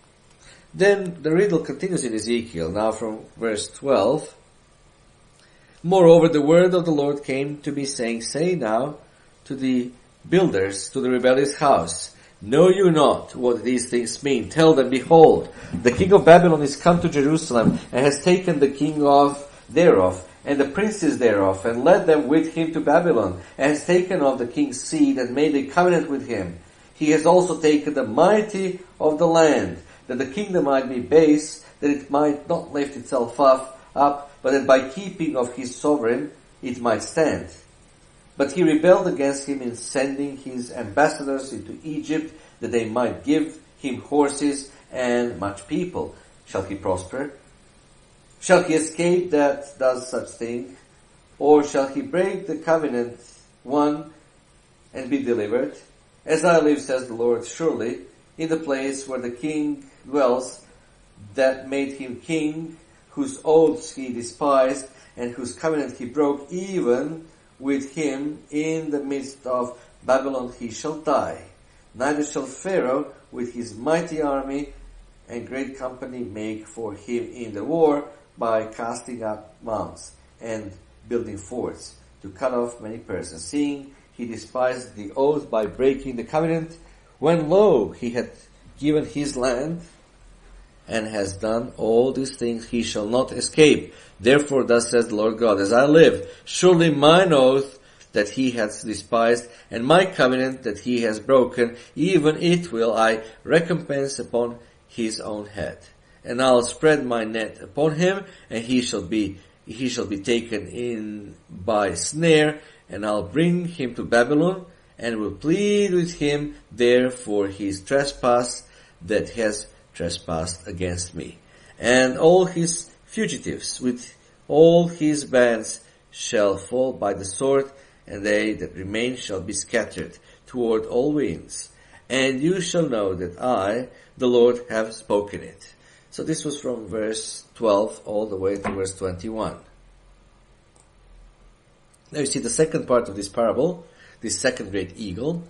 Then the riddle continues in Ezekiel, now from verse 12. Moreover, the word of the Lord came to me saying, Say now to the builders, to the rebellious house, Know you not what these things mean? Tell them, behold, the king of Babylon is come to Jerusalem and has taken the king of thereof and the princes thereof and led them with him to Babylon and has taken of the king's seed and made a covenant with him. He has also taken the mighty of the land that the kingdom might be base, that it might not lift itself up, up, but that by keeping of his sovereign it might stand. But he rebelled against him in sending his ambassadors into Egypt, that they might give him horses and much people. Shall he prosper? Shall he escape that does such thing? Or shall he break the covenant one and be delivered? As I live, says the Lord, surely in the place where the king dwells that made him king, whose oaths he despised, and whose covenant he broke, even with him in the midst of Babylon he shall die. Neither shall Pharaoh with his mighty army and great company make for him in the war by casting up mounts and building forts to cut off many persons, seeing he despised the oath by breaking the covenant, when lo, he hath given his land and has done all these things, he shall not escape. Therefore thus says the Lord God, as I live, surely mine oath that he hath despised, and my covenant that he has broken, even it will I recompense upon his own head. And I'll spread my net upon him, and he shall be, he shall be taken in by snare, and I'll bring him to Babylon, and will plead with him there for his trespass that has trespassed against me. And all his fugitives with all his bands shall fall by the sword, and they that remain shall be scattered toward all winds. And you shall know that I, the Lord, have spoken it. So this was from verse 12 all the way to verse 21. Now you see the second part of this parable, this second great eagle.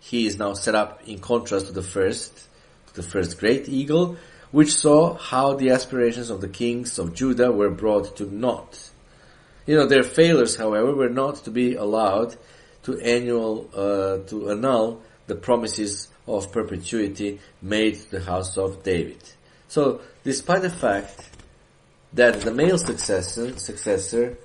He is now set up in contrast to the first, the first great eagle, which saw how the aspirations of the kings of Judah were brought to naught. You know, their failures, however, were not to be allowed to annual, uh, to annul the promises of perpetuity made to the house of David. So, despite the fact that the male successor, successor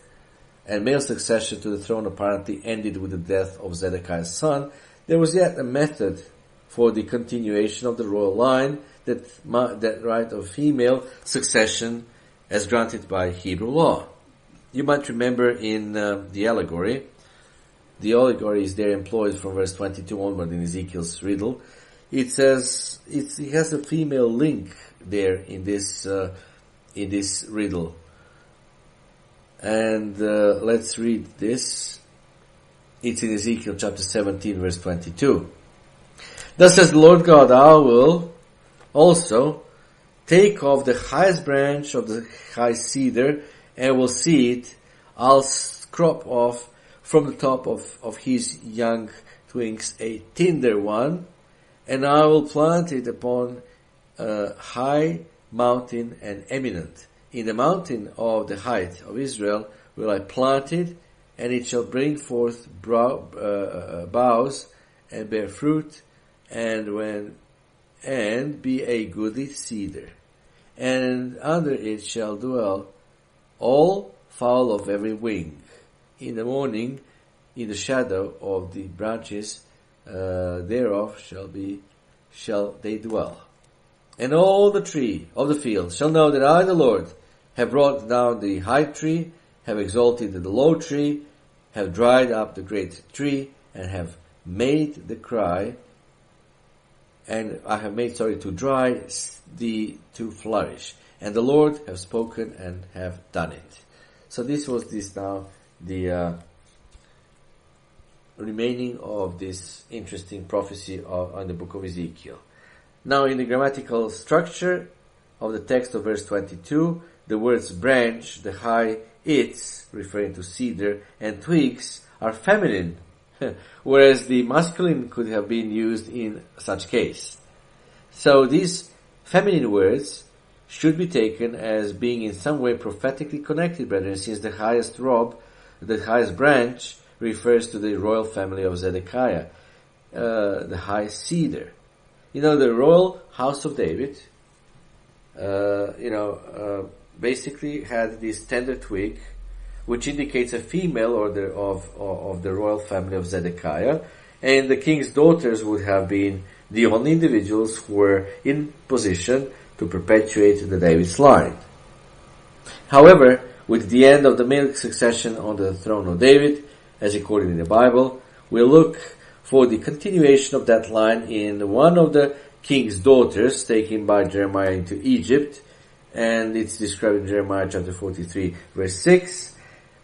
and male succession to the throne apparently ended with the death of Zedekiah's son, there was yet a method for the continuation of the royal line, that, that right of female succession as granted by Hebrew law. You might remember in uh, the allegory, the allegory is there employed from verse 22 onward in Ezekiel's riddle. It says, it has a female link there in this, uh, in this riddle. And uh, let's read this. It's in Ezekiel chapter 17 verse 22. Thus says the Lord God, I will also take off the highest branch of the high cedar and will see it. I'll crop off from the top of, of his young twigs a tender one, and I will plant it upon a high mountain and eminent. In the mountain of the height of Israel will I plant it, and it shall bring forth brow, uh, uh, boughs and bear fruit, and when and be a goodly cedar. And under it shall dwell all fowl of every wing. In the morning, in the shadow of the branches uh, thereof shall be shall they dwell. And all the tree of the field shall know that I, the Lord, have brought down the high tree, have exalted the low tree, have dried up the great tree, and have made the cry, and I have made, sorry, to dry the, to flourish. And the Lord have spoken and have done it. So this was this now, the, uh, remaining of this interesting prophecy of, on the book of Ezekiel. Now in the grammatical structure of the text of verse 22, the words branch, the high its, referring to cedar, and twigs are feminine, <laughs> whereas the masculine could have been used in such case. So these feminine words should be taken as being in some way prophetically connected, brethren, since the highest robe, the highest branch, refers to the royal family of Zedekiah, uh, the high cedar. You know, the royal house of David, uh, you know, uh, basically had this tender twig, which indicates a female order of, of, of the royal family of Zedekiah, and the king's daughters would have been the only individuals who were in position to perpetuate the David's line. However, with the end of the male succession on the throne of David, as recorded in the Bible. We'll look for the continuation of that line in one of the king's daughters taken by Jeremiah into Egypt, and it's described in Jeremiah chapter 43 verse 6.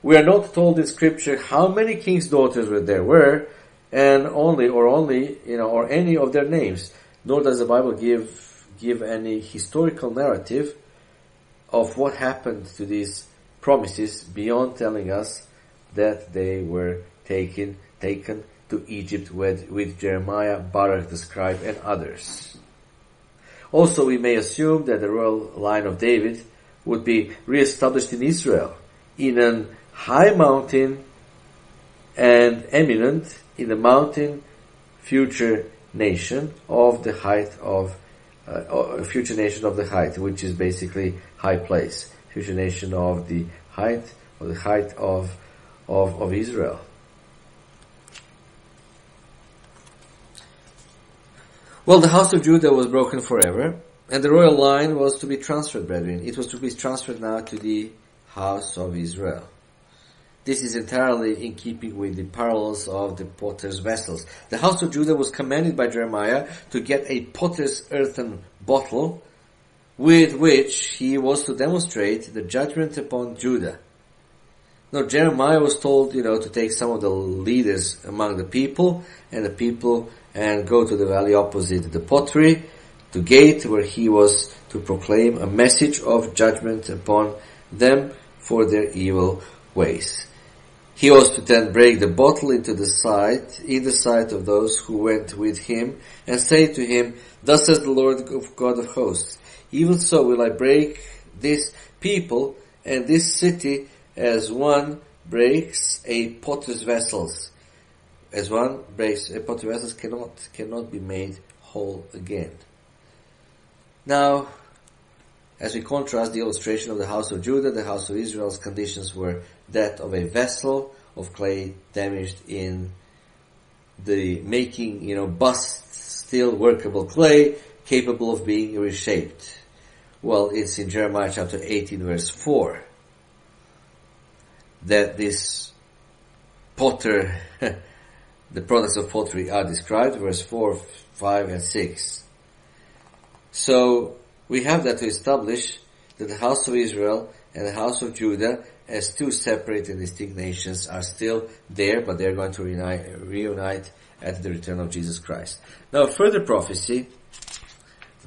We are not told in scripture how many king's daughters there were, and only, or only, you know, or any of their names, nor does the Bible give, give any historical narrative of what happened to these promises beyond telling us that they were taken, taken to Egypt with, with Jeremiah, Baruch the scribe, and others. Also, we may assume that the royal line of David would be reestablished in Israel in an high mountain and eminent in the mountain future nation of the height of uh, future nation of the height, which is basically high place, future nation of the height or the height of of, of Israel. Well, the house of Judah was broken forever, and the royal line was to be transferred, brethren. It was to be transferred now to the house of Israel. This is entirely in keeping with the parallels of the potter's vessels. The house of Judah was commanded by Jeremiah to get a potter's earthen bottle with which he was to demonstrate the judgment upon Judah. Now Jeremiah was told, you know, to take some of the leaders among the people and the people and go to the valley opposite the pottery, to gate where he was to proclaim a message of judgment upon them for their evil ways. He was to then break the bottle into the sight, in the sight of those who went with him, and say to him, Thus says the Lord God of hosts, even so will I break this people and this city as one breaks a potter's vessels. As one breaks a potter's vessels cannot, cannot be made whole again. Now, as we contrast the illustration of the house of Judah, the house of Israel's conditions were that of a vessel of clay damaged in the making, you know, bust, still workable clay, capable of being reshaped. Well, it's in Jeremiah chapter 18 verse 4 that this potter, <laughs> the products of pottery are described, verse 4, 5, and 6. So, we have that to establish that the house of Israel and the house of Judah as two separate and distinct nations are still there, but they're going to reunite, reunite at the return of Jesus Christ. Now, further prophecy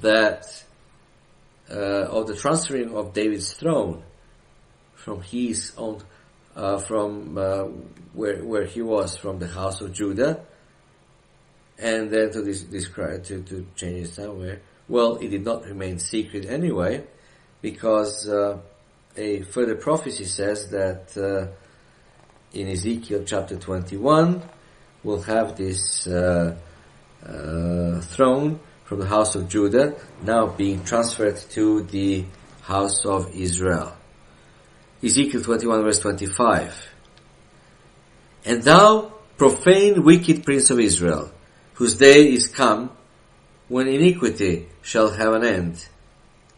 that uh, of the transferring of David's throne from his own uh, from uh, where where he was from the house of Judah, and then to this describe to to change it somewhere. Well, it did not remain secret anyway, because uh, a further prophecy says that uh, in Ezekiel chapter twenty one, we'll have this uh, uh, throne from the house of Judah now being transferred to the house of Israel. Ezekiel 21 verse 25. And thou, profane wicked prince of Israel, whose day is come, when iniquity shall have an end.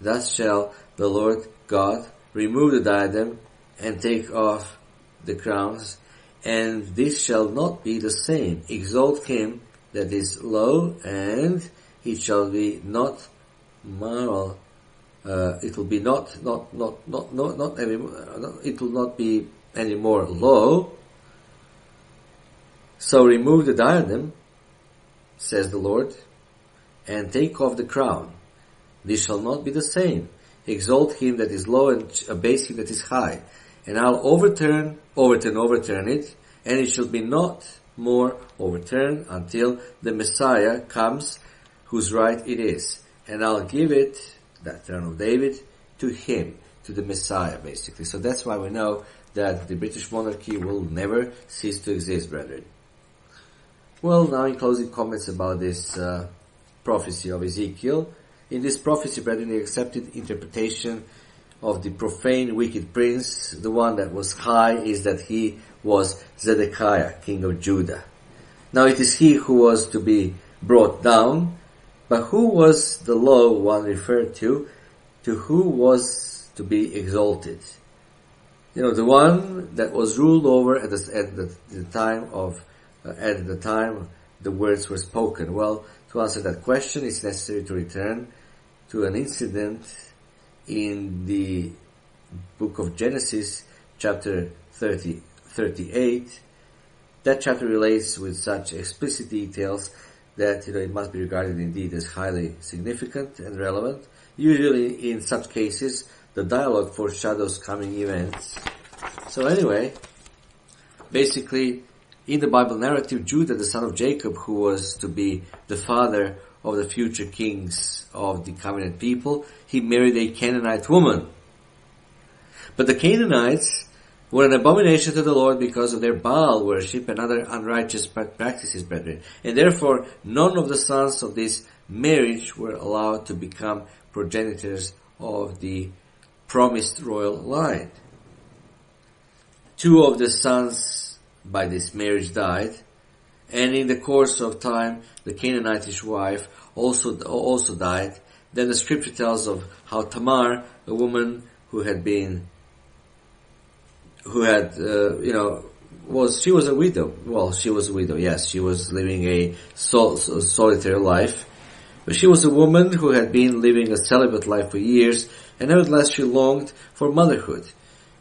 Thus shall the Lord God remove the diadem and take off the crowns, and this shall not be the same. Exalt him that is low, and it shall be not moral uh, it will be not not not not not not any, it will not be any more low. So remove the diadem, says the Lord, and take off the crown. This shall not be the same. Exalt him that is low and abase him that is high. And I'll overturn, overturn, overturn it, and it shall be not more overturned until the Messiah comes, whose right it is. And I'll give it that throne of David to him, to the Messiah, basically. So that's why we know that the British monarchy will never cease to exist, brethren. Well, now in closing comments about this uh, prophecy of Ezekiel. In this prophecy, brethren, the accepted interpretation of the profane wicked prince, the one that was high, is that he was Zedekiah, king of Judah. Now it is he who was to be brought down, but who was the low one referred to? To who was to be exalted? You know, the one that was ruled over at the, at the, the time of, uh, at the time the words were spoken. Well, to answer that question, it's necessary to return to an incident in the book of Genesis, chapter 30, 38. That chapter relates with such explicit details that you know it must be regarded indeed as highly significant and relevant. Usually, in such cases, the dialogue foreshadows coming events. So anyway, basically, in the Bible narrative, Judah, the son of Jacob, who was to be the father of the future kings of the covenant people, he married a Canaanite woman. But the Canaanites were an abomination to the Lord because of their Baal worship and other unrighteous practices, brethren. And therefore, none of the sons of this marriage were allowed to become progenitors of the promised royal line. Two of the sons by this marriage died, and in the course of time, the Canaanitish wife also, also died. Then the scripture tells of how Tamar, a woman who had been who had, uh, you know, was she was a widow. Well, she was a widow. Yes, she was living a sol- solitary life, but she was a woman who had been living a celibate life for years, and nevertheless she longed for motherhood.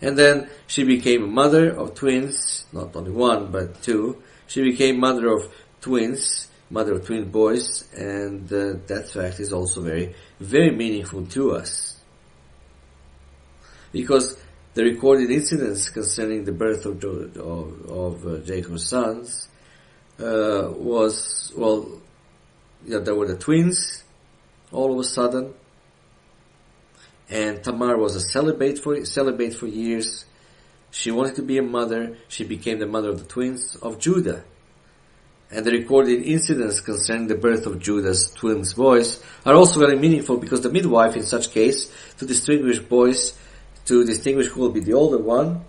And then she became a mother of twins, not only one but two. She became mother of twins, mother of twin boys, and uh, that fact is also very, very meaningful to us. Because the recorded incidents concerning the birth of, of, of uh, Jacob's sons uh, was, well, yeah, there were the twins all of a sudden, and Tamar was a celibate for, celibate for years. She wanted to be a mother. She became the mother of the twins of Judah. And the recorded incidents concerning the birth of Judah's twins boys are also very meaningful because the midwife in such case to distinguish boys to distinguish who will be the older one,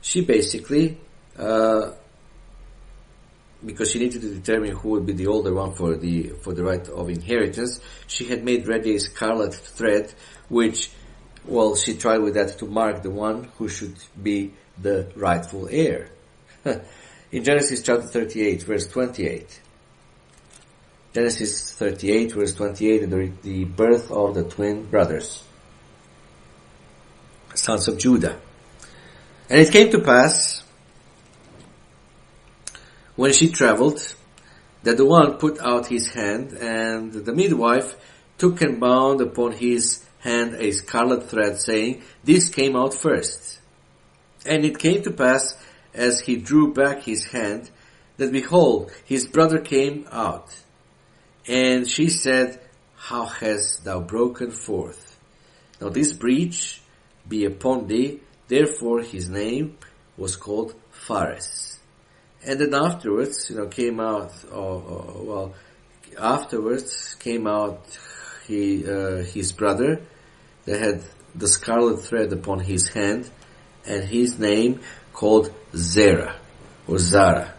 she basically, uh, because she needed to determine who would be the older one for the for the right of inheritance, she had made ready a scarlet thread, which, well, she tried with that to mark the one who should be the rightful heir. <laughs> In Genesis chapter 38, verse 28. Genesis 38, verse 28, the, the birth of the twin brothers sons of Judah. And it came to pass, when she traveled, that the one put out his hand, and the midwife took and bound upon his hand a scarlet thread, saying, This came out first. And it came to pass, as he drew back his hand, that behold, his brother came out. And she said, How hast thou broken forth? Now this breach be upon thee, therefore his name was called Phares. And then afterwards, you know, came out, uh, uh, well, afterwards came out he, uh, his brother that had the scarlet thread upon his hand, and his name called Zerah, or Zara.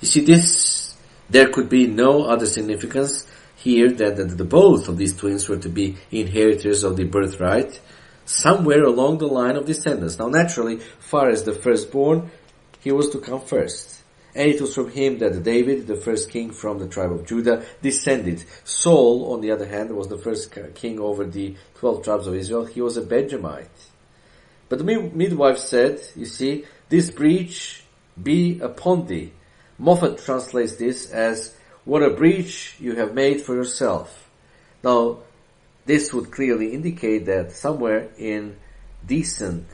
You see, this, there could be no other significance here than that the both of these twins were to be inheritors of the birthright, somewhere along the line of descendants. Now naturally, Phares the firstborn, he was to come first. And it was from him that David, the first king from the tribe of Judah, descended. Saul, on the other hand, was the first king over the twelve tribes of Israel. He was a Benjamite. But the midwife said, you see, this breach be upon thee. Moffatt translates this as, what a breach you have made for yourself. Now, this would clearly indicate that somewhere in descent,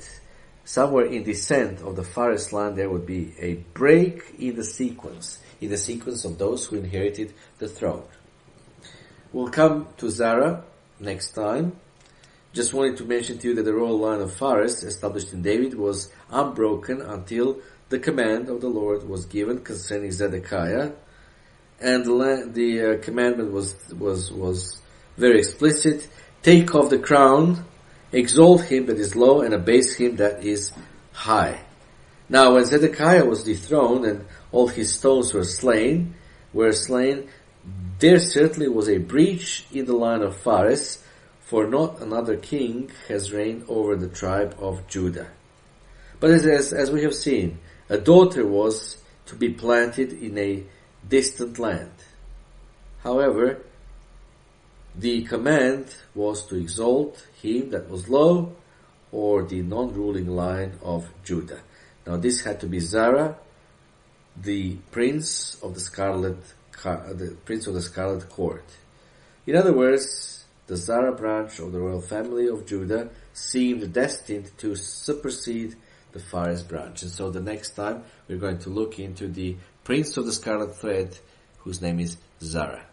somewhere in descent of the Phares land, there would be a break in the sequence, in the sequence of those who inherited the throne. We'll come to Zara next time. Just wanted to mention to you that the royal line of Phares established in David was unbroken until the command of the Lord was given concerning Zedekiah, and the, the uh, commandment was was was very explicit. Take off the crown, exalt him that is low, and abase him that is high. Now, when Zedekiah was dethroned and all his stones were slain, were slain, there certainly was a breach in the line of Phares, for not another king has reigned over the tribe of Judah. But as, as we have seen, a daughter was to be planted in a distant land. However, the command was to exalt him that was low or the non-ruling line of Judah. Now this had to be Zara, the prince of the scarlet, the prince of the scarlet court. In other words, the Zara branch of the royal family of Judah seemed destined to supersede the Phares branch. And so the next time we're going to look into the prince of the scarlet thread whose name is Zara.